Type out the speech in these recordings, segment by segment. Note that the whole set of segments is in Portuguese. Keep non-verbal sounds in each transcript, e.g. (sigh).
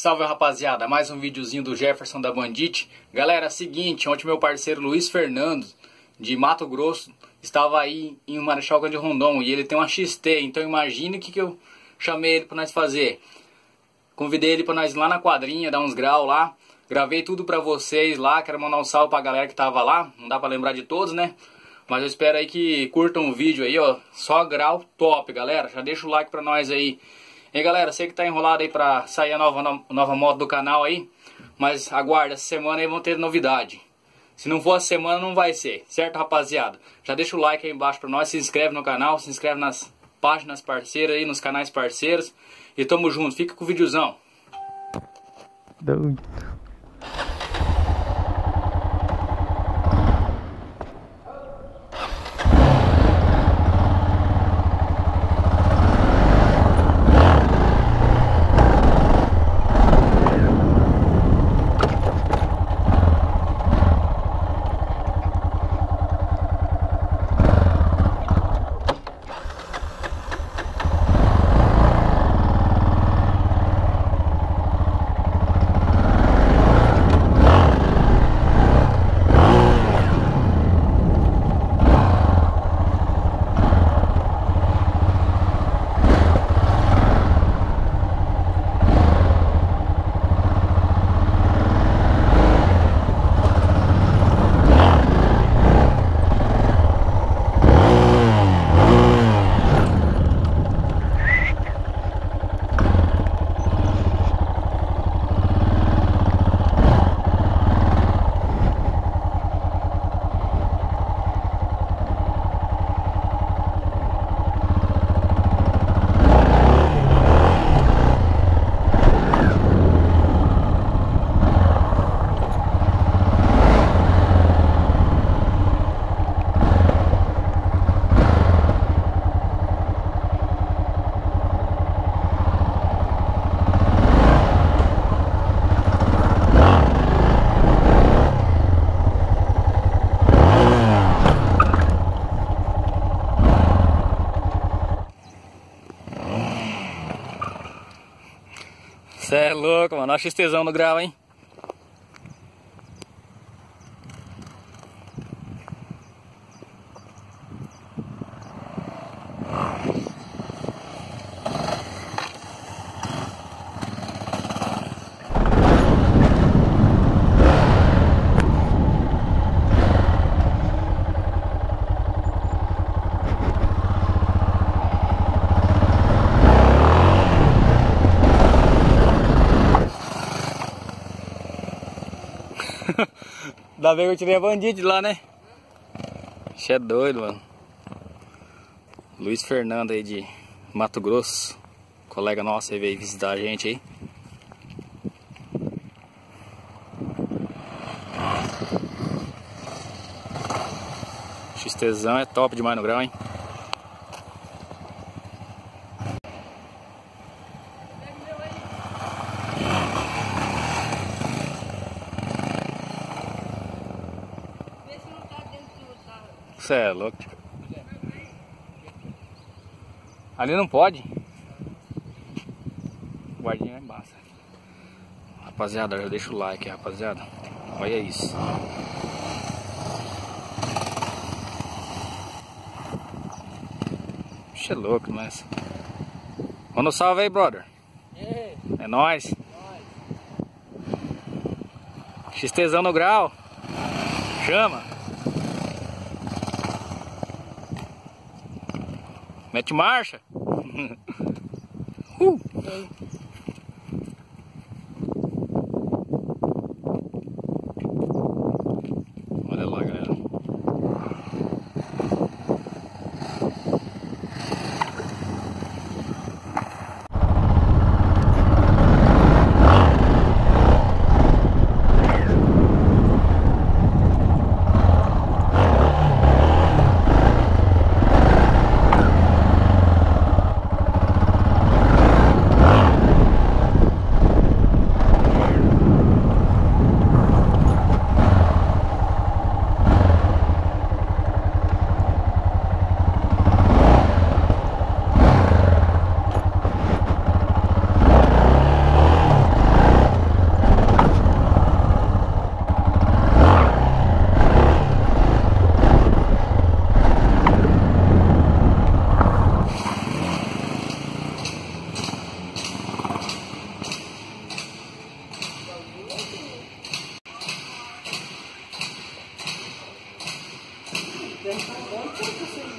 Salve rapaziada, mais um videozinho do Jefferson da Bandit. Galera, é seguinte, ontem meu parceiro Luiz Fernando, de Mato Grosso, estava aí em Marechal de Rondon e ele tem uma XT, então imagine o que, que eu chamei ele para nós fazer. Convidei ele para nós ir lá na quadrinha, dar uns graus lá. Gravei tudo para vocês lá, quero mandar um salve pra galera que tava lá, não dá para lembrar de todos, né? Mas eu espero aí que curtam o vídeo aí, ó. Só grau top, galera. Já deixa o like pra nós aí. E galera, sei que tá enrolado aí pra sair a nova, nova moto do canal aí. Mas aguarda, essa semana aí vão ter novidade. Se não for a semana, não vai ser. Certo, rapaziada? Já deixa o like aí embaixo pra nós. Se inscreve no canal, se inscreve nas páginas parceiras aí, nos canais parceiros. E tamo junto. Fica com o videozão. Doido. Cê é louco, mano. Olha a XTzão no grau, hein? (laughs) Ainda bem que eu tirei a bandida de lá, né? Você é doido, mano. Luiz Fernando aí de Mato Grosso. Colega nosso aí veio visitar a gente aí. XTzão é top demais no grau, hein? Você é louco. Ali não pode. Guardinha é embaixo. Rapaziada, já deixa o like, rapaziada. Olha isso. Puxa, é louco, mas. Manda um salve aí, brother. É, é nóis. XTzão no grau. Chama. Mete marcha. (laughs) uh. Thank you.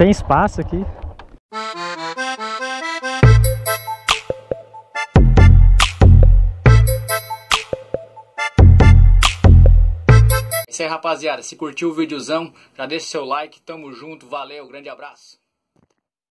Tem espaço aqui. É isso aí, rapaziada. Se curtiu o videozão, já deixa seu like. Tamo junto. Valeu, grande abraço.